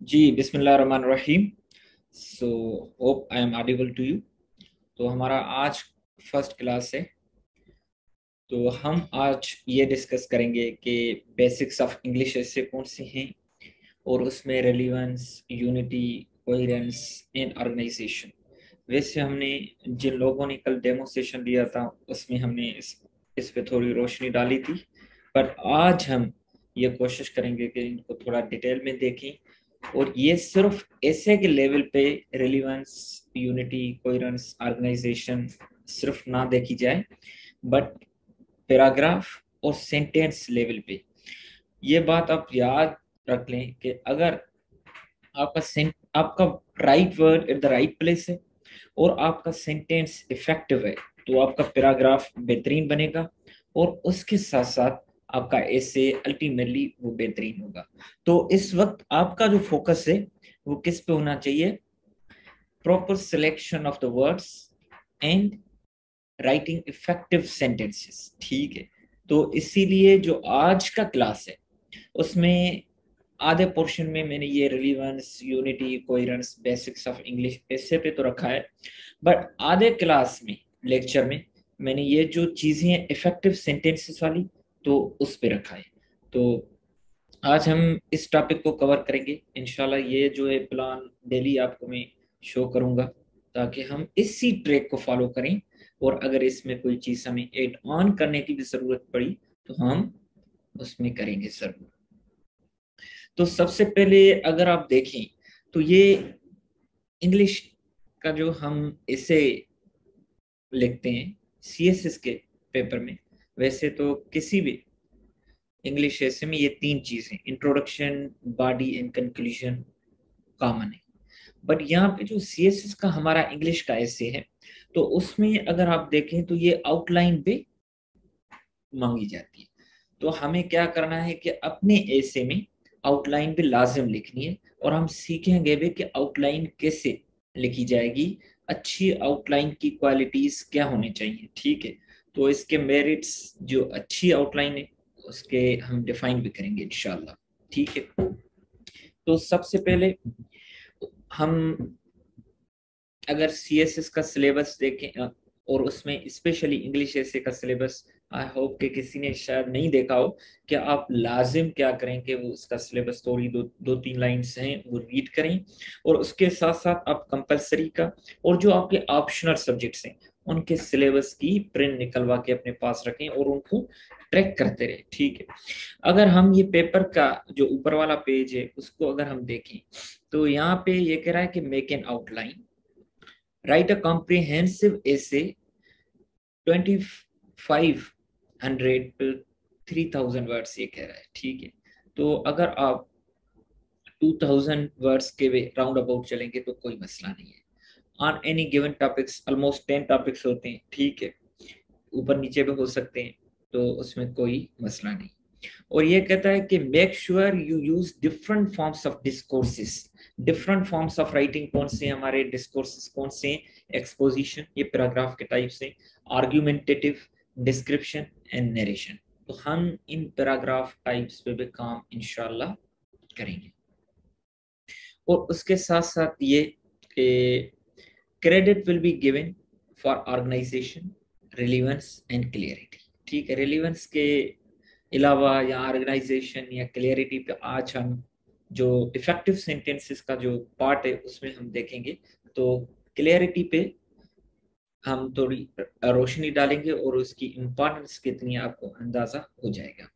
जी, बिस्मिल्लाहिर्रहमानिर्रहीम। So hope I am audible to you तो हमारा आज फ़र्स्ट क्लास है। तो हम आज ये डिस्कस करेंगे कि बेसिक्स ऑफ़ इंग्लिश ऐसे कौन से हैं और उसमें relevance unity coherence and organisation वैसे हमने जिन लोगों ने कल डेमो सेशन दिया था, उसमें हमने इस इस पे थोड़ी रोशनी डाली थी। पर आज हम ये कोशिश करेंगे कि इनको थोड़ा डिटेल में देखें और ये सिर्फ़ ऐसे के लेवल पे रिलीवेंस यूनिटी कोयरेंस ऑर्गेनाइजेशन सिर्फ़ ना देखी जाए बट पैराग्राफ और सेंटेंस लेवल पे। ये बात आप याद रख लें कि अगर आपका आपका right word at the right place है और आपका सेंटेंस इफ़ेक्टिव है तो आपका पैराग्राफ बेहतरीन बनेगा और उसके साथ साथ आपका ऐसे अल्टीमेटली वो बेहतरीन होगा। तो इस वक्त आपका जो फोकस है, वो किस पे होना चाहिए? Proper selection of the words and writing effective sentences ठीक है? तो इसीलिए जो आज का क्लास है, उसमें आधे पोर्शन में मैंने ये relevance unity coherence basics of English ऐसे पे तो रखा है। बट आधे क्लास में लेक्चर में मैंने ये जो चीज़ें इफ़ेक्टिव सेंटेंसेस वाली तो उस पे रखा है। तो आज हम इस टॉपिक को कवर करेंगे। इनशाला ये जो है प्लान डेली आपको मैं शो करूँगा, ताकि हम इसी ट्रैक को फॉलो करें और अगर इसमें कोई चीज़ हमें एड ऑन करने की भी ज़रूरत पड़ी तो हम उसमें करेंगे ज़रूर। तो सबसे पहले अगर आप देखें तो ये इंग्लिश का जो हम इसे लिखते हैं सीएसएस के पेपर में वैसे तो किसी भी इंग्लिश ऐसे में ये तीन चीज़ें introduction body and conclusion common है। बट यहाँ पे जो सी एस एस का हमारा इंग्लिश का ऐसे है तो उसमें अगर आप देखें तो ये आउटलाइन पे मांगी जाती है। तो हमें क्या करना है कि अपने ऐसे में आउटलाइन भी लाजिम लिखनी है और हम सीखेंगे भी कि आउटलाइन कैसे लिखी जाएगी, अच्छी आउटलाइन की क्वालिटीज क्या होनी चाहिए, ठीक है? तो इसके मेरिट्स जो अच्छी आउटलाइन है, उसके हम डिफाइन भी करेंगे इनशाला ठीक है? तो सबसे पहले हम अगर सी एस एस का सिलेबस देखें और उसमें स्पेशली इंग्लिश ऐसे का सिलेबस आई होप कि किसी ने शायद नहीं देखा हो कि आप लाजिम क्या करें कि वो उसका सिलेबस थोड़ी दो दो तीन लाइन्स हैं, वो रीड करें। और उसके साथ साथ आप कंपलसरी का, और जो आपके ऑप्शनल सब्जेक्ट्स हैं उनके सिलेबस की प्रिंट निकलवा के अपने पास रखें और उनको ट्रैक करते रहे, ठीक है? अगर हम ये पेपर का जो ऊपर वाला पेज है, उसको अगर हम देखें तो यहाँ पे ये कह रहा है कि make an outline write a comprehensive essay twenty five hundred three thousand words ये कह रहा है, ठीक है? तो अगर आप टू थाउज़ेंड वर्ड्स के राउंड अबाउट चलेंगे तो कोई मसला नहीं है। On any given topics almost ten topics होते हैं, ठीक है? ऊपर नीचे भी हो सकते हैं तो उसमें कोई मसला नहीं। और ये कहता है कि make sure you use different forms of discourses different forms of writing कौन से हमारे डिस्कोर्सेस कौन से एक्सपोजिशन ये पैराग्राफ के टाइप से। आर्ग्यूमेंटेटिव डिस्क्रिप्शन एंड नरेशन तो हम इन पैराग्राफ टाइप्स पे भी काम इनशाला करेंगे। और उसके साथ साथ ये credit will be given for organization, relevance and clarity. ठीक है रेलिवेंस के अलावा या ऑर्गेनाइजेशन या क्लियरिटी पे आज हम जो इफ़ेक्टिव सेंटेंसेस का जो पार्ट है, उसमें हम देखेंगे। तो क्लियरिटी पे हम थोड़ी रोशनी डालेंगे और उसकी इम्पोर्टेंस कितनी आपको अंदाज़ा हो जाएगा।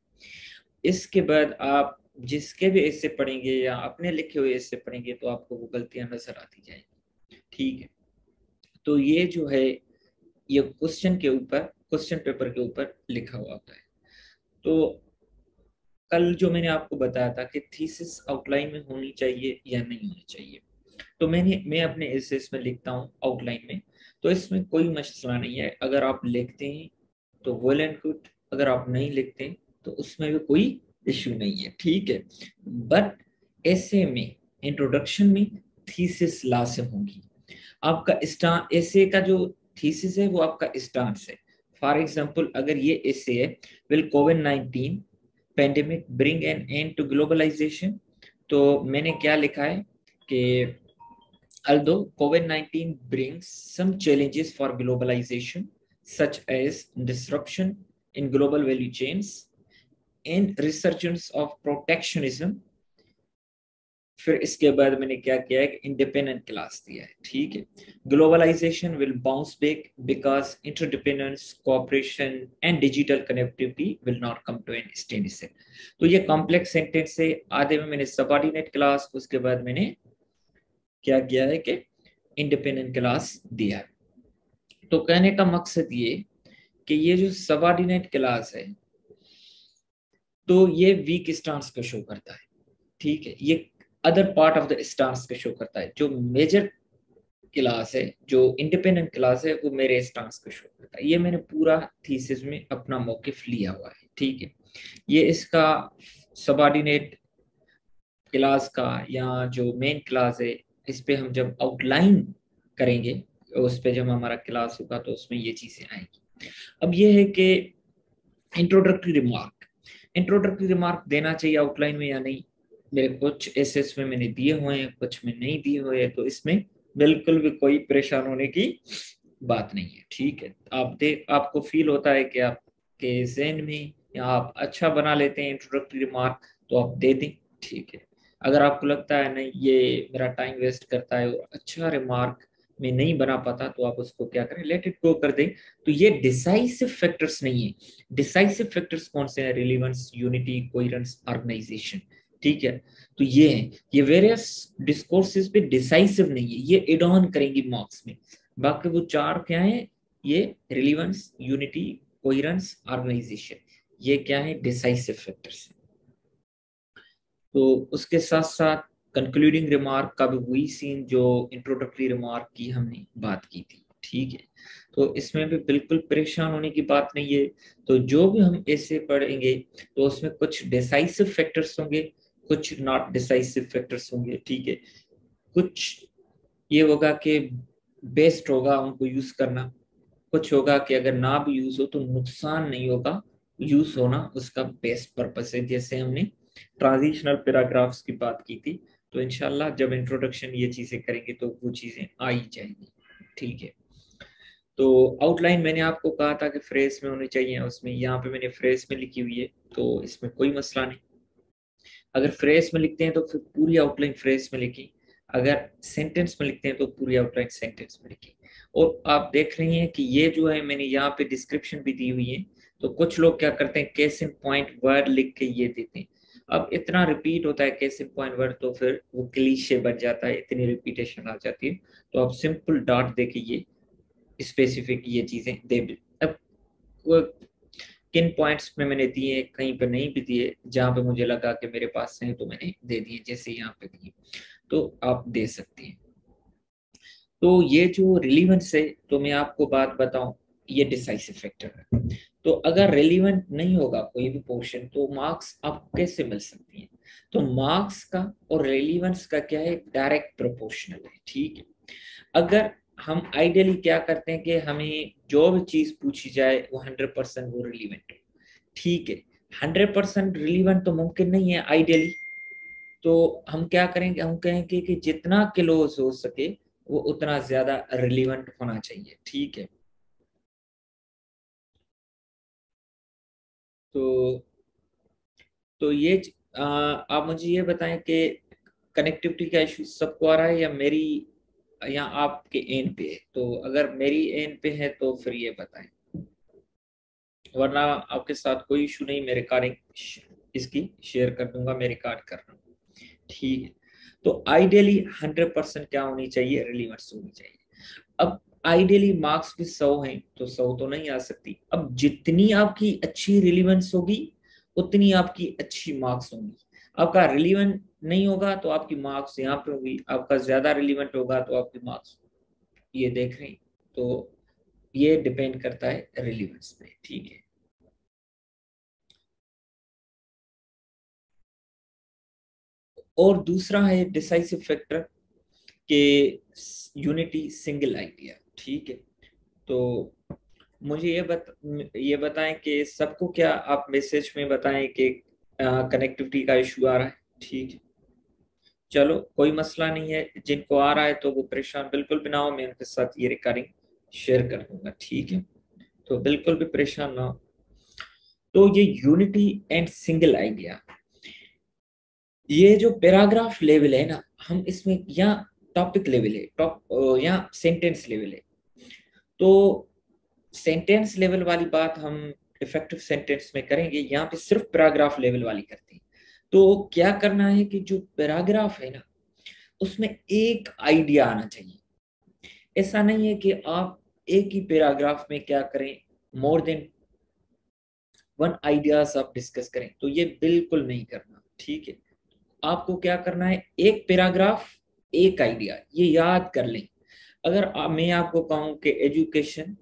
इसके बाद आप जिसके भी ऐसे पढ़ेंगे या अपने लिखे हुए ऐसे पढ़ेंगे तो आपको वो गलतियाँ नज़र आती जाएँगी। ठीक है। तो ये जो है ये क्वेश्चन के ऊपर क्वेश्चन पेपर के ऊपर लिखा हुआ होता है। तो कल जो मैंने आपको बताया था कि थीसिस आउटलाइन में होनी चाहिए या नहीं होनी चाहिए तो मैंने मैं अपने एसेस में लिखता हूँ आउटलाइन में। तो इसमें कोई मसला नहीं है। अगर आप लिखते हैं तो वेल एंड गुड अगर आप नहीं लिखते हैं, तो उसमें भी कोई इश्यू नहीं है। ठीक है? बट ऐसे में इंट्रोडक्शन में थीसिस लाजिम होगी। आपका स्टार ऐसे का जो थीसिस है, वो आपका स्टार से फॉर एग्जांपल अगर ये ऐसे है will COVID nineteen pandemic bring an end to globalisation तो मैंने क्या लिखा है कि although COVID nineteen brings some challenges for globalisation such as disruption in global value chains and resurgence of protectionism फिर इसके बाद मैंने क्या किया है इंडिपेंडेंट क्लास दिया है, ठीक है? Globalisation will bounce back because interdependence cooperation and digital connectivity will not come to an stand तो ये कॉम्प्लेक्स सेंटेंस से आधे में मैंने सबॉर्डिनेट क्लास उसके बाद मैंने क्या किया है कि इंडिपेंडेंट क्लास दिया है। तो कहने का मकसद ये कि ये जो सबॉर्डिनेट क्लास है तो ये वीक स्टांस को शो करता है, ठीक है? ये other part of the stance को शो करता है। जो मेजर क्लास है, जो इंडिपेंडेंट क्लास है, वो मेरे स्टांस को शो करता है। ये मैंने पूरा थीसिस में अपना मौकफ लिया हुआ है, ठीक है? ये इसका सबॉर्डिनेट क्लास का या जो मेन क्लास है, इस पे हम जब आउटलाइन करेंगे, उस पे जब हमारा क्लास होगा तो उसमें ये चीज़ें आएँगी। अब ये है कि इंट्रोडक्टरी रिमार्क इंट्रोडक्टरी रिमार्क देना चाहिए आउटलाइन में या नहीं? मेरे कुछ एस में मैंने दिए हुए हैं, कुछ में नहीं दिए हुए हैं तो इसमें बिल्कुल भी कोई परेशान होने की बात नहीं है। ठीक है, आप देख आपको फील होता है कि आपके जहन में या आप अच्छा बना लेते हैं इंट्रोडक्टरी रिमार्क तो आप दे दें। ठीक है, अगर आपको लगता है नहीं, ये मेरा टाइम वेस्ट करता है और अच्छा रिमार्क में नहीं बना पाता तो आप उसको क्या करें लेट इट गो कर दें। तो ये डिसाइसिव फैक्टर्स नहीं है। डिसाइसिव फैक्टर्स कौन से हैं? रिलीवेंस यूनिटी कोहेरेंस ऑर्गेनाइजेशन ठीक है? तो ये है, ये वेरियस डिस्कोर्सेस पे डिसाइसिव नहीं है, ये एड ऑन करेंगी मार्क्स में। बाकी वो चार क्या है? ये रिलीवेंस यूनिटी कोहेरेंस ऑर्गेनाइजेशन ये क्या है? डिसाइसिव फैक्टर्स तो उसके साथ साथ कंक्लूडिंग रिमार्क का भी वही सीन जो इंट्रोडक्टरी रिमार्क की हमने बात की थी, ठीक है? तो इसमें भी बिल्कुल परेशान होने की बात नहीं है। तो जो भी हम ऐसे पढ़ेंगे तो उसमें कुछ डिसाइसिव फैक्टर्स होंगे कुछ नॉट डिसाइसिव फैक्टर्स होंगे, ठीक है? कुछ ये होगा कि बेस्ट होगा उनको यूज़ करना। कुछ होगा कि अगर ना भी यूज़ हो तो नुकसान नहीं होगा यूज़ होना उसका बेस्ट पर्पस है, जैसे हमने ट्रांजिशनल पैराग्राफ्स की बात की थी। तो इनशाला जब इंट्रोडक्शन ये चीज़ें करेंगे तो वो चीज़ें आ ही जाएँगी, ठीक है? तो आउटलाइन मैंने आपको कहा था कि फ्रेस में होनी चाहिए, उसमें यहाँ पे मैंने फ्रेस में लिखी हुई है तो इसमें कोई मसला नहीं। अगर फ्रेस में लिखते हैं तो फिर पूरी आउटलाइन फ्रेस में लिखी। अगर सेंटेंस में लिखते हैं तो पूरी आउटलाइन सेंटेंस में लिखी। और आप देख रही हैं कि ये जो है मैंने यहाँ पे डिस्क्रिप्शन भी दी हुई है। तो कुछ लोग क्या करते हैं केसिन पॉइंट वर्ड लिख के ये देते हैं। अब इतना रिपीट होता है केसिन पॉइंट वर्ड तो फिर वो क्लीशे बन जाता है, इतनी रिपीटेशन आ जाती है। तो आप सिंपल डॉट दे के ये स्पेसिफिक ये चीज़ें दे अब किन पॉइंट्स में मैंने दिए, कहीं पर नहीं भी दिए, जहाँ पे मुझे लगा कि मेरे पास है तो मैंने दे दिए, जैसे यहाँ पे दिए। तो आप दे सकते हैं। तो ये जो रिलीवेंस है तो मैं आपको बात बताऊँ, ये डिसाइसिव फैक्टर है। तो अगर रेलिवेंट नहीं होगा कोई भी पोर्शन तो मार्क्स आपको कैसे मिल सकती हैं? तो मार्क्स का और रेलिवेंस का क्या है? डायरेक्ट प्रोपोर्शनल है, ठीक है? अगर हम आइडियली क्या करते हैं कि हमें जो भी चीज़ पूछी जाए वो हंड्रेड परसेंट वो रिलीवेंट हो। ठीक है हंड्रेड परसेंट रिलीवेंट तो मुमकिन नहीं है आइडियली तो हम क्या करेंगे हम कहेंगे कि जितना क्लोज हो सके वो उतना ज़्यादा रिलीवेंट होना चाहिए। ठीक है। तो तो ये आ, आप मुझे ये बताएँ कि कनेक्टिविटी का इशू सबको आ रहा है या मेरी या आपके एन पे है? तो अगर मेरी एन पे है तो फिर ये बताएँ। वरना आपके साथ कोई इशू नहीं मैं रिकॉर्डिंग इसकी शेयर कर दूँगा मैं रिकॉर्ड कर रहा हूँ। ठीक है। तो आइडियली हंड्रेड परसेंट क्या होनी चाहिए? रिलीवेंस होनी चाहिए। अब आइडियली मार्क्स भी सौ हैं तो सौ तो नहीं आ सकती। अब जितनी आपकी अच्छी रिलीवेंस होगी, उतनी आपकी अच्छी मार्क्स होंगी। आपका रिलीवेंट नहीं होगा तो आपकी मार्क्स यहाँ पे होगी। आपका ज़्यादा रिलीवेंट होगा तो आपकी मार्क्स ये देख रहे हैं। तो ये डिपेंड करता है रिलीवेंस पे, ठीक है। और दूसरा है डिसाइसिव फैक्टर के यूनिटी सिंगल आइडिया ठीक है। तो मुझे ये बत, ये बताएँ कि सबको क्या आप मैसेज में बताएँ कि कनेक्टिविटी का इशू आ रहा है, ठीक है। चलो, कोई मसला नहीं है। जिनको आ रहा है तो वो परेशान बिल्कुल भी ना हो, मैं उनके साथ ये रिकॉर्डिंग शेयर कर दूँगा, ठीक है? तो बिल्कुल भी परेशान ना हो। तो ये यूनिटी एंड सिंगल आइडिया ये जो पैराग्राफ लेवल है ना, हम इसमें, यहाँ टॉपिक लेवल है टॉप यहाँ सेंटेंस लेवल है। तो सेंटेंस लेवल वाली बात हम इफ़ेक्टिव सेंटेंस में करेंगे, यहाँ पे सिर्फ़ पैराग्राफ लेवल वाली करते हैं। तो क्या करना है कि जो पैराग्राफ है ना उसमें एक आइडिया आना चाहिए। ऐसा नहीं है कि आप एक ही पैराग्राफ में क्या करें मोर देन वन आइडियाज़ आप डिस्कस करें तो ये बिल्कुल नहीं करना ठीक है? आपको क्या करना है एक पैराग्राफ एक आइडिया ये याद कर लें। अगर आ, मैं आपको कहूँ कि education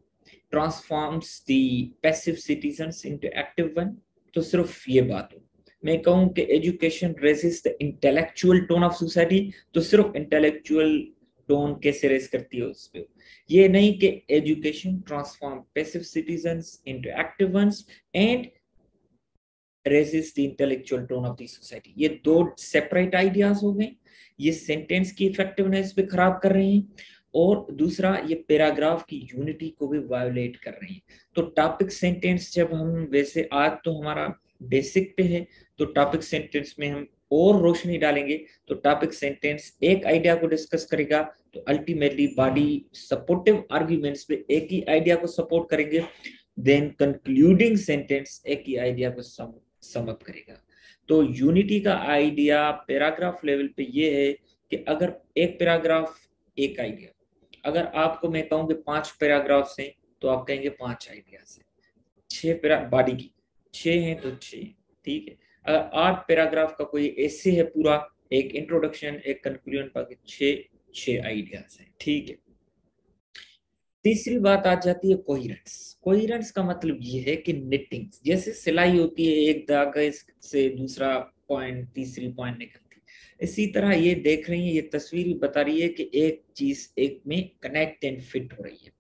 transforms the passive citizens into active one तो सिर्फ़ ये बात हो। मैं कहूँ कि education raises the intellectual tone of society तो सिर्फ़ इंटेलेक्चुअल टोन कैसे रेस करती है उस पर ये नहीं कि education transform passive citizens into active and raises the intellectual tone of the society ये दो सेपरेट आइडियाज़ हो गए। ये सेंटेंस की इफेक्टिवनेस भी खराब कर रहे हैं और दूसरा, ये पैराग्राफ की यूनिटी को भी वायोलेट कर रहे हैं। तो टॉपिक सेंटेंस जब हम, वैसे आज तो हमारा बेसिक पे है तो टॉपिक सेंटेंस में हम और रोशनी डालेंगे तो टॉपिक सेंटेंस एक आइडिया को डिस्कस करेगा तो अल्टीमेटली बॉडी सपोर्टिव आर्ग्यूमेंट्स पे एक ही आइडिया को सपोर्ट करेंगे देन कंक्लूडिंग सेंटेंस एक ही आइडिया को सम अप करेगा। तो यूनिटी का आइडिया पैराग्राफ लेवल पे ये है कि अगर एक पैराग्राफ एक आइडिया अगर आपको मैं कहूँ कि पाँच पैराग्राफ हैं तो आप कहेंगे पाँच आइडिया से छह बॉडी की। छह हैं तो छह ठीक है। अगर आठ पैराग्राफ का कोई ऐसे है पूरा, एक इंट्रोडक्शन एक कंक्लूजन बाकी छह छह आइडियाज़ हैं, ठीक है। तीसरी बात आ जाती है कोहिरेंस कोहिरेंस का मतलब ये है कि निटिंग जैसे सिलाई होती है, एक धागा से दूसरा पॉइंट तीसरी पॉइंट निकलती है। इसी तरह ये देख रही है, ये तस्वीर बता रही है कि एक चीज़ एक में कनेक्ट एंड फिट हो रही है।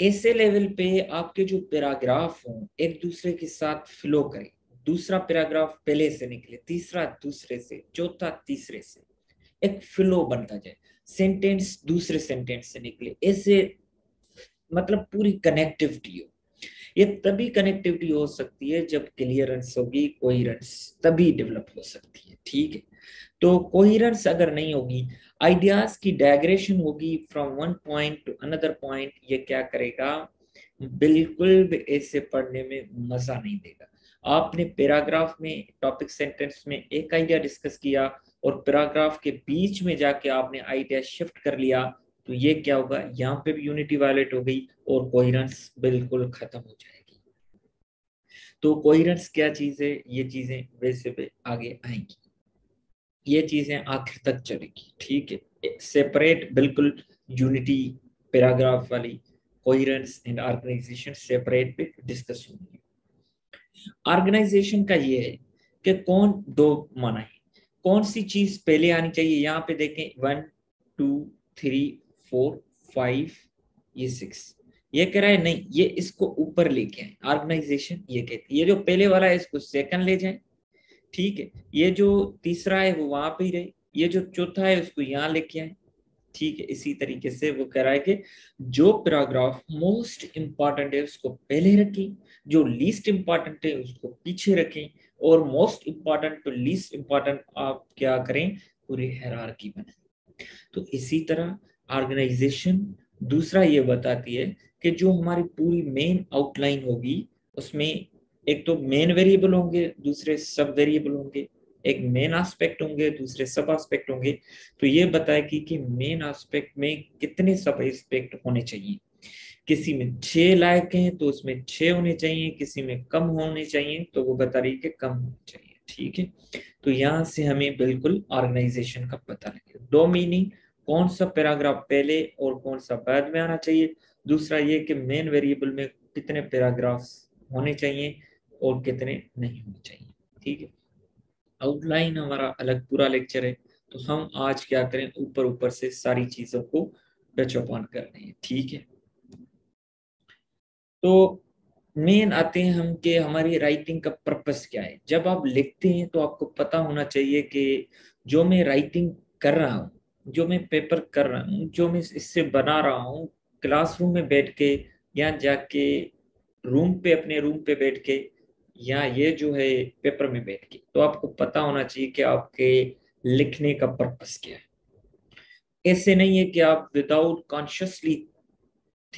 ऐसे लेवल पे आपके जो पैराग्राफ हो, एक दूसरे के साथ फ्लो करें। दूसरा पैराग्राफ पहले से निकले, तीसरा दूसरे से, चौथा तीसरे से। एक फ्लो बनता जाए। सेंटेंस दूसरे सेंटेंस से निकले। ऐसे मतलब पूरी कनेक्टिविटी हो। ये तभी कनेक्टिविटी हो सकती है जब क्लियरेंस होगी कोहिरेंस तभी डेवलप हो सकती है। ठीक है? तो कोहिरेंस अगर नहीं होगी आइडियाज़ की डायग्रेशन होगी from one point to another point ये क्या करेगा? बिल्कुल भी ऐसे पढ़ने में मज़ा नहीं देगा। आपने पैराग्राफ में टॉपिक सेंटेंस में एक आइडिया डिस्कस किया और पैराग्राफ के बीच में जाके आपने आइडिया शिफ्ट कर लिया तो ये क्या होगा? यहाँ पे भी यूनिटी वायलेट हो गई और कोहिरेंस बिल्कुल खत्म हो जाएगी। तो कोहिरेंस क्या चीज़ है? ये चीज़ें वैसे पे आगे आएँगी। ये चीज़ें आखिर तक चलेगी। ठीक है? सेपरेट बिल्कुल यूनिटी पैराग्राफ वाली कोहिरेंस एंड ऑर्गेनाइजेशन सेपरेट पे डिस्कस होंगी। ऑर्गेनाइजेशन का ये है कि कौन दो माना है। कौन सी चीज़ पहले आनी चाहिए? यहाँ पे देखें one two three four five ये सिक्स ये कह रहा है, नहीं, ये इसको ऊपर लेके आए। ऑर्गेनाइजेशन ये कहती है। ये जो पहले वाला है, इसको सेकंड ले जाए। ठीक है, ये जो तीसरा है वो वहाँ पे ही रहे, ये जो चौथा है उसको यहाँ लेके आए। ठीक है, इसी तरीके से वो कह रहा है कि जो पैराग्राफ मोस्ट इंपॉर्टेंट है उसको पहले रखें, जो लीस्ट इंपॉर्टेंट है उसको पीछे रखें और most important to least important आप क्या करें, पूरी हैरारकी बने तो इसी तरह ऑर्गेनाइजेशन दूसरा ये बताती है कि जो हमारी पूरी मेन आउटलाइन होगी, उसमें एक तो मेन वेरिएबल होंगे, दूसरे सब वेरिएबल होंगे, एक मेन आस्पेक्ट होंगे, दूसरे सब आस्पेक्ट होंगे। तो ये बताएगी कि कि मेन आस्पेक्ट में कितने सब एस्पेक्ट होने चाहिए? किसी में छह लायक हैं तो उसमें छह होने चाहिए। किसी में कम होने चाहिए तो वो बता रही कि कम होने चाहिए, ठीक है? तो यहाँ से हमें बिल्कुल ऑर्गेनाइजेशन का पता लगे। दो मीनिंग कौन सा पैराग्राफ पहले और कौन सा बाद में आना चाहिए? दूसरा ये कि मेन वेरिएबल में कितने पैराग्राफ्स होने चाहिए? और कितने नहीं होने चाहिए। ठीक है? आउटलाइन हमारा अलग पूरा लेक्चर है। तो हम आज क्या करें? ऊपर ऊपर से सारी चीज़ों को टच अपॉन कर रहे हैं। ठीक है? तो मेन आते हैं हम कि हमारी राइटिंग का पर्पस क्या है। जब आप लिखते हैं तो आपको पता होना चाहिए कि जो मैं राइटिंग कर रहा हूँ, जो मैं पेपर कर रहा हूँ, जो मैं इससे बना रहा हूँ क्लासरूम में बैठ के या जाके रूम पे, अपने रूम पे बैठ के या ये जो है पेपर में बैठ के। तो आपको पता होना चाहिए कि आपके लिखने का पर्पस क्या है। ऐसे नहीं है कि आप विदाउट कॉन्शियसली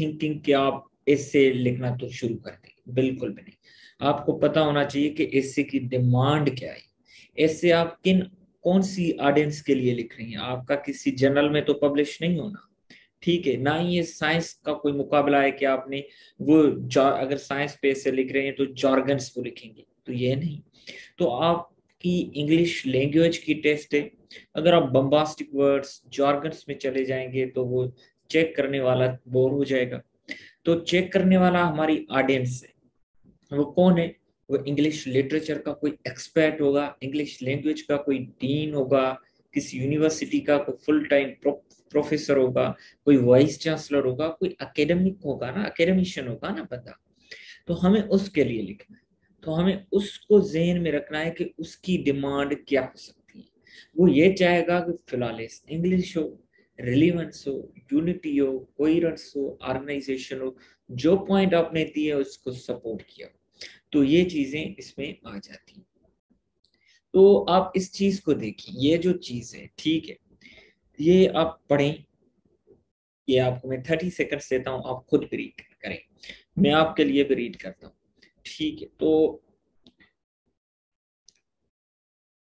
थिंकिंग कि आप ऐसे लिखना तो शुरू कर देंगे बिल्कुल भी नहीं। आपको पता होना चाहिए कि ऐसे की डिमांड क्या है। ऐसे आप किन, कौन सी ऑडियंस के लिए लिख रही हैं? आपका किसी जर्नल में तो पब्लिश नहीं होना। ठीक है, ना ही ये साइंस का कोई मुकाबला है कि आपने वो अगर साइंस पे से लिख रहे हैं तो जॉर्गन्स को लिखेंगे तो ये नहीं। तो आपकी इंग्लिश लैंग्वेज की टेस्ट है, अगर आप बम्बास्टिक वर्ड्स जॉर्गन्स में चले जाएँगे तो वो चेक करने वाला बोर हो जाएगा। तो चेक करने वाला हमारी ऑडियंस है, वो कौन है? वो इंग्लिश लिटरेचर का कोई एक्सपर्ट होगा इंग्लिश लैंग्वेज का कोई डीन होगा किसी यूनिवर्सिटी का कोई फुल टाइम प्रोफेसर होगा, कोई वाइस चांसलर होगा, कोई अकेडमिक होगा ना अकेडमिशियन होगा ना बंदा। तो हमें उसके लिए लिखना है। तो हमें उसको जहन में रखना है कि उसकी डिमांड क्या हो सकती है। वो ये चाहेगा कि फ़िलहाल इंग्लिश हो रिलीवेंस हो यूनिटी हो कोयरेंस हो ऑर्गेनाइजेशन हो, जो पॉइंट आपने दिए उसको सपोर्ट किया। तो ये चीज़ें इसमें आ जाती तो आप इस चीज़ को देखिए, ये जो चीज़ है, ठीक है? ये आप पढ़ें। ये आपको मैं थर्टी सेकंड्स देता हूँ, आप खुद भी रीड करें। मैं आपके लिए भी रीड करता हूँ, ठीक है? तो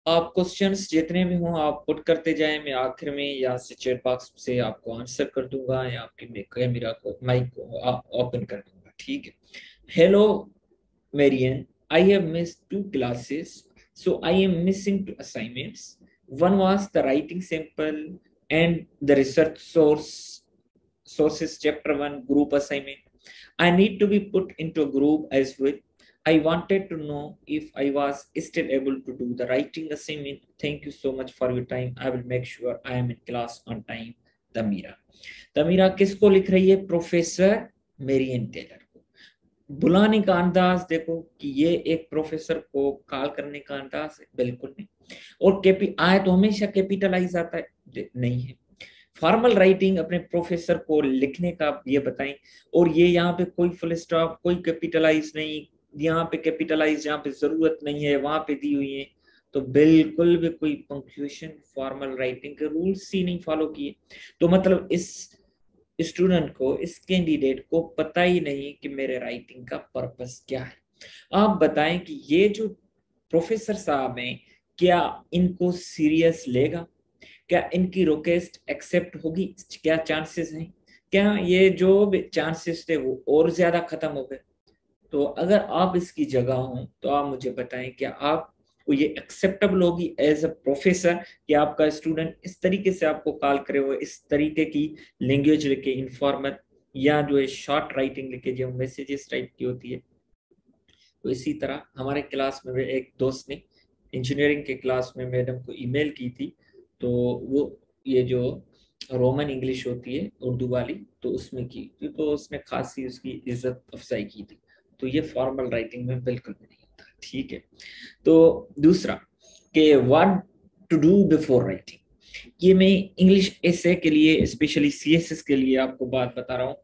आप क्वेश्चंस जितने भी हों, आप पुट करते जाएँ। मैं आखिर में यहाँ से चैट बॉक्स से आपको आंसर कर दूँगा या आपके कैमरा को माइक को ओपन कर दूँगा, ठीक है? Hello Marian I have miss two classes so I am missing two assignments one was the writing sample and the research source sources chapter 1 group assignment i need to be put into a group as well i wanted to know if i was still able to do the writing assignment thank you so much for your time i will make sure i am in class on time तमीरा तमीरा किसको लिख रही है professor Marrion Taylor को बुलाने का अंदाज देखो कि ये एक प्रोफेसर को कॉल करने का अंदाज है। बिल्कुल नहीं। और केपी, आए तो हमेशा कैपिटलाइज आता है। नहीं है। फॉर्मल राइटिंग अपने प्रोफेसर को लिखने का ये बताएँ, और ये यहाँ पे कोई फुल स्टॉप, कोई कैपिटलाइज नहीं। यहाँ पे कैपिटलाइज, यहाँ पे ज़रूरत नहीं है, वहाँ पे दी हुई है। तो बिल्कुल भी कोई पंक्चुएशन, फॉर्मल राइटिंग के रूल्स ही नहीं फॉलो किए। तो मतलब इस स्टूडेंट को, इस कैंडिडेट को पता ही नहीं कि मेरे राइटिंग का पर्पस क्या है। आप बताएँ कि ये जो प्रोफेसर साहब हैं, क्या इनको सीरियस लेगा? क्या इनकी रिक्वेस्ट एक्सेप्ट होगी? क्या चांसेस हैं? क्या ये जो चांसेस थे, वो और ज़्यादा खत्म हो गए? तो अगर आप इसकी जगह हो तो आप मुझे बताएँ, क्या आप को ये एक्सेप्टेबल होगी एज अ प्रोफेसर कि आपका स्टूडेंट इस तरीके से आपको कॉल करे हुए, इस तरीके की लैंग्वेज लिखे इन्फॉर्मल या जो है शॉर्ट राइटिंग लिखे जो मैसेजेस टाइप की होती है। तो इसी तरह हमारे क्लास में एक दोस्त ने इंजीनियरिंग के क्लास में मैडम को ईमेल की थी तो वो ये जो रोमन इंग्लिश होती है, उर्दू वाली तो उसमें की तो उसने खासी उसकी इज़्ज़त अफजाई की थी। तो ये फॉर्मल राइटिंग में बिल्कुल भी नहीं। ठीक है। तो दूसरा, कि what to do before writing ये मैं इंग्लिश एसे के लिए स्पेशली सी के लिए आपको बात बता रहा हूँ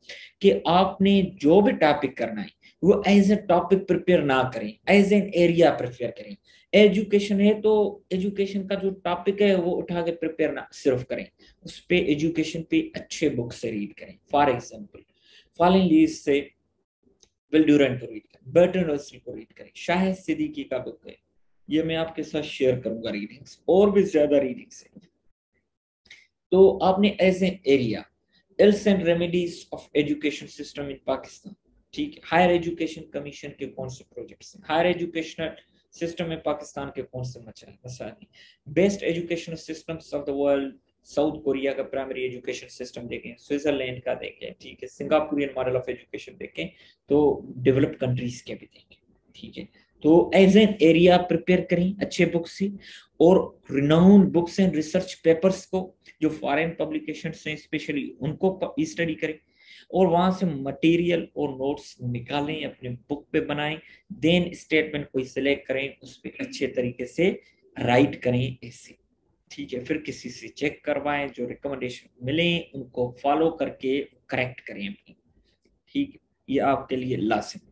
कि आपने जो भी टॉपिक करना है, वो एज ए टॉपिक प्रिपेयर ना करें एज एन एरिया प्रिपेयर करें। एजुकेशन है तो एजुकेशन का जो टॉपिक है, वो उठा के प्रिपेयर ना सिर्फ़ करें, उस पर एजुकेशन पे अच्छे बुक से रीड करें। फॉर एग्ज़ाम्पल फॉलिंग लीज से Will Durant read Bertrand Russell को रीड करें। शाहिद सिद्दीकी का बुक है। ये मैं आपके साथ शेयर करूँगा रीडिंग्स और भी ज़्यादा रीडिंग्स है। तो आपने as an area ills and remedies of education system in Pakistan ठीक है? हायर एजुकेशन कमीशन के कौन से प्रोजेक्ट्स हैं? हायर एजुकेशनल सिस्टम में पाकिस्तान के कौन से मसाइल best education systems of the world South Korea का प्राइमरी एजुकेशन सिस्टम देखें, स्विट्जरलैंड का देखें, ठीक है, सिंगापुरियन मॉडल ऑफ़ एजुकेशन देखें तो डेवलप्ड कंट्रीज़ के भी देखें, ठीक है। तो एज एन एरिया प्रिपेयर करें अच्छे बुक्स से, और renowned books and research papers को, जो फॉरेन पब्लिकेशन हैं स्पेशली उनको स्टडी करें, और वहाँ से मटेरियल और नोट्स निकालें, अपने बुक पे बनाएँ देन स्टेटमेंट कोई सिलेक्ट करें उस पर अच्छे तरीके से राइट करें, ऐसे। ठीक है, फिर किसी से चेक करवाएँ, जो रिकमेंडेशन मिले, उनको फॉलो करके करेक्ट करें अपनी। ठीक, ये आपके लिए लाजिम।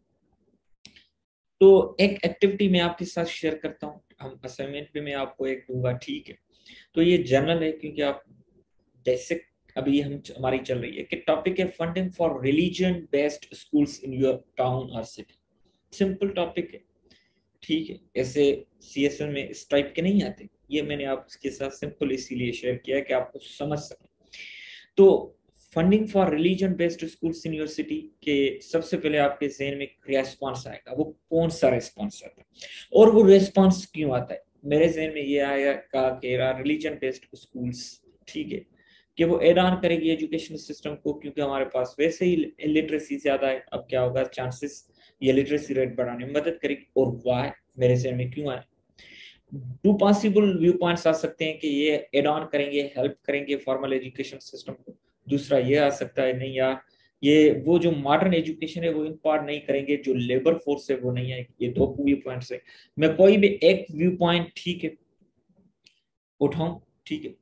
तो एक एक्टिविटी मैं आपके साथ शेयर करता हूँ। हम असाइनमेंट पे मैं आपको एक दूँगा, ठीक है। तो ये जनरल है, क्योंकि आप बेसिक अभी हम हमारी चल रही है कि टॉपिक है funding for religion based schools in your town और सिटी सिंपल टॉपिक है। ठीक है, ऐसे सी एस में इस टाइप के नहीं आते। ये मैंने आपके साथ सिंपल इसीलिए शेयर किया कि आपको समझ सके। तो funding for religion based school in your city के सबसे पहले आपके जहन में रेस्पॉन्स आएगा? वो कौन सा रेस्पॉन्स आता है? और वो रेस्पॉन्स क्यों आता है? मेरे जहन में ये आएगा कि रिलीजन बेस्ड स्कूल्स ठीक है, कि वो ऑन करेगी एजुकेशन सिस्टम को, क्योंकि हमारे पास वैसे ही लिटरेसी ज़्यादा है। अब क्या होगा? चांसेस ये लिटरेसी रेट बढ़ाने में मदद करेगी। और वाई मेरे जहन में क्यों आए? टू पॉसिबल व्यू पॉइंट्स आ सकते हैं कि ये एड ऑन करेंगे हेल्प करेंगे फॉर्मल एजुकेशन सिस्टम को। दूसरा ये आ सकता है, नहीं यार ये वो जो मॉडर्न एजुकेशन है, वो इम्पार्ट नहीं करेंगे, जो लेबर फोर्स है, वो नहीं है ये दो व्यू पॉइंट्स है। मैं कोई भी एक व्यू पॉइंट ठीक है, उठाऊं, ठीक है,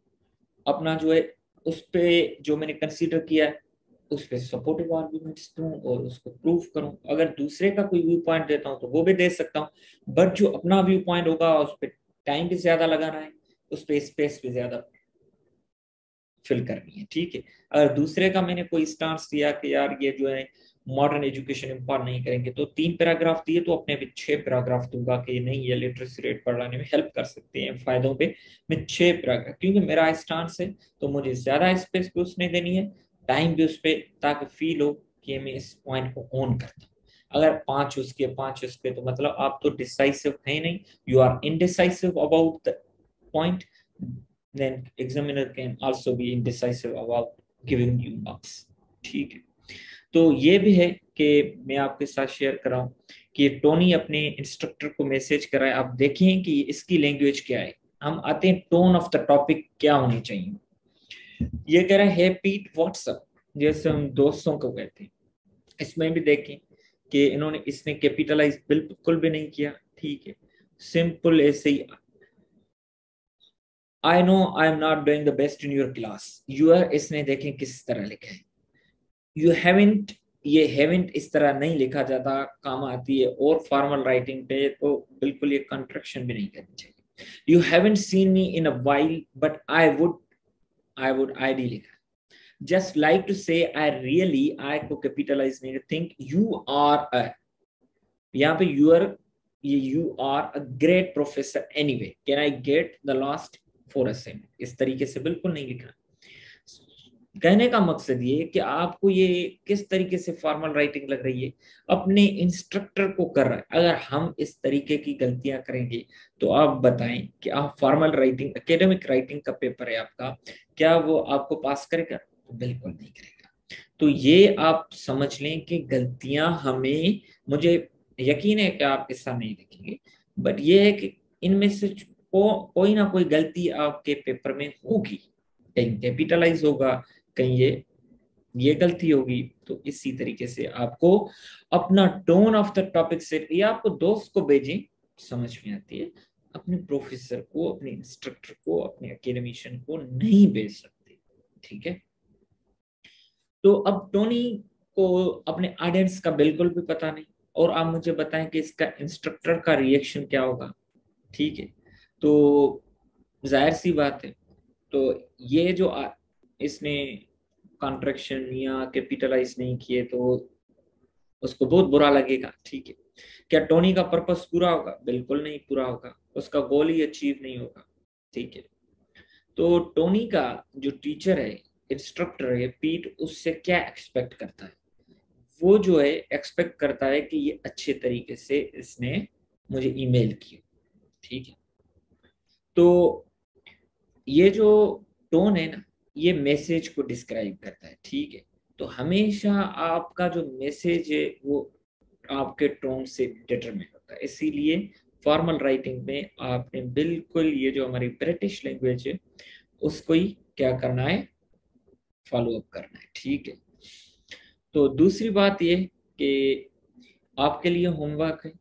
अपना जो है, उस पर जो मैंने कंसीडर किया है उस पर सपोर्टिव आर्ग्यूमेंट्स दूँ और उसको प्रूफ करूँ। अगर दूसरे का कोई व्यू पॉइंट देता हूँ तो वो भी दे सकता हूँ। बट जो अपना व्यू पॉइंट होगा उस पर टाइम भी ज़्यादा लगाना है उस पर स्पेस भी ज़्यादा फिल करनी है, ठीक है? अगर दूसरे का मैंने कोई स्टांस दिया कि यार ये जो है मॉडर्न एजुकेशन इम्पॉर्ट नहीं करेंगे तो तीन पैराग्राफ दिए तो अपने भी छह पैराग्राफ दूँगा कि नहीं, ये लिटरेसी रेट बढ़ाने में हेल्प कर सकते हैं, फायदों पे। मैं छह पैराग्राफ क्योंकि मेरा स्टांस है तो मुझे ज़्यादा स्पेस भी उसने देनी है टाइम भी उस पर ताकि फील हो कि मैं इस पॉइंट को ऑन करता हूँ। अगर पाँच उसके पाँच उसके तो मतलब आप तो डिसाइसिव है नहीं। You are indecisive about the point then examiner can also be indecisive about giving you marks ठीक है। तो ये भी है कि मैं आपके साथ शेयर कराऊं कि टोनी अपने इंस्ट्रक्टर को मैसेज कराए। आप देखें कि इसकी लैंग्वेज क्या है। हम आते हैं टोन ऑफ़ द टॉपिक क्या होनी चाहिए। ये कह रहा है पीट व्हाट्सअप जैसे हम दोस्तों को कहते हैं। इसमें भी देखें कि इन्होंने, इसने कैपिटलाइज बिल्कुल भी नहीं किया। ठीक है। सिंपल ऐसे ही। I know I am not doing the best in your class you are इसने देखें किस तरह लिखा है। यू हैवेंट ये हैवेंट इस तरह नहीं लिखा जाता, काम आती है और फॉर्मल राइटिंग पे तो बिल्कुल ये कंट्रक्शन भी नहीं करनी चाहिए। You haven't seen me in a while but I would I would ideally have. just like to say I really I को capitalize नहीं think you are a यहाँ पे you are you are a great professor anyway can I get the last four assignment इस तरीके से बिल्कुल नहीं लिखना कहने का मकसद ये कि आपको ये किस तरीके से फॉर्मल राइटिंग लग रही है? अपने इंस्ट्रक्टर को कर रहा है। अगर हम इस तरीके की गलतियाँ करेंगे तो आप बताएँ कि आप फॉर्मल राइटिंग एकेडमिक राइटिंग का पेपर है आपका, क्या वो आपको पास करेगा? तो बिल्कुल नहीं करेगा। तो ये आप समझ लें कि गलतियाँ हमें, मुझे यकीन है कि आप ऐसा नहीं लिखेंगे बट ये है कि इनमें से को, कोई ना कोई गलती आपके पेपर में होगी। कहीं कैपिटलाइज होगा कहीं ये ये गलती होगी तो इसी तरीके से आपको अपना टोन ऑफ़ द टॉपिक से या आपको दोस्त को भेजें, समझ में आती है, अपने प्रोफेसर को, अपने इंस्ट्रक्टर को, अपने अकेडमिशियन को नहीं भेज सकते, ठीक है? तो अब टोनी को अपने ऑडियंस का बिल्कुल भी पता नहीं, और आप मुझे बताएँ कि इसका इंस्ट्रक्टर का रिएक्शन क्या होगा, ठीक है? तो ज़ाहिर सी बात है तो ये जो इसने कॉन्ट्रेक्शन या कैपिटलाइज नहीं किए तो उसको बहुत बुरा लगेगा, ठीक है। क्या टोनी का पर्पस पूरा होगा? बिल्कुल नहीं पूरा होगा। उसका गोल ही अचीव नहीं होगा, ठीक है। तो टोनी का जो टीचर है इंस्ट्रक्टर है पीट उससे क्या एक्सपेक्ट करता है? वो जो है एक्सपेक्ट करता है कि ये अच्छे तरीके से इसने मुझे ईमेल किया, ठीक है। तो ये जो टोन है ना ये मैसेज को डिस्क्राइब करता है, ठीक है? तो हमेशा आपका जो मैसेज है, वो आपके टोन से डिटरमिन होता है। इसीलिए फॉर्मल राइटिंग में आपने बिल्कुल ये जो हमारी ब्रिटिश लैंग्वेज है, उसको ही क्या करना है? फॉलो अप करना है, ठीक है? तो दूसरी बात ये कि आपके लिए होमवर्क है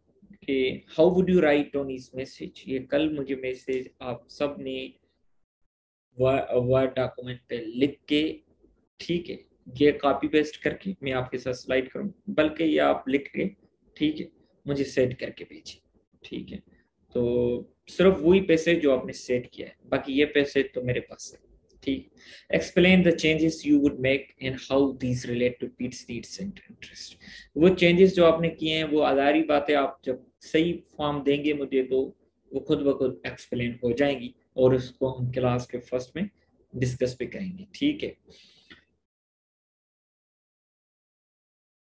कि how would you write on इस मैसेज ये कल मुझे मैसेज आप सबने वर्ड डॉक्यूमेंट पे लिख के, ठीक है, ये कॉपी पेस्ट करके मैं आपके साथ स्लाइड करूँ, बल्कि ये आप लिख के, ठीक है, मुझे सेट करके भेजिए ठीक है। तो सिर्फ़ वही पैसे जो आपने सेट किया है, बाकी ये पैसे तो मेरे पास है, ठीक। Explain the changes you would make and how these relate to Pete's needs and interest वो चेंजेस जो आपने किए हैं, वो आधारी बातें आप जब सही फॉर्म देंगे मुझे तो वो खुद ब खुद एक्सप्लेन हो जाएँगी। और उसको हम क्लास के फ़र्स्ट में डिस्कस भी करेंगे ठीक है?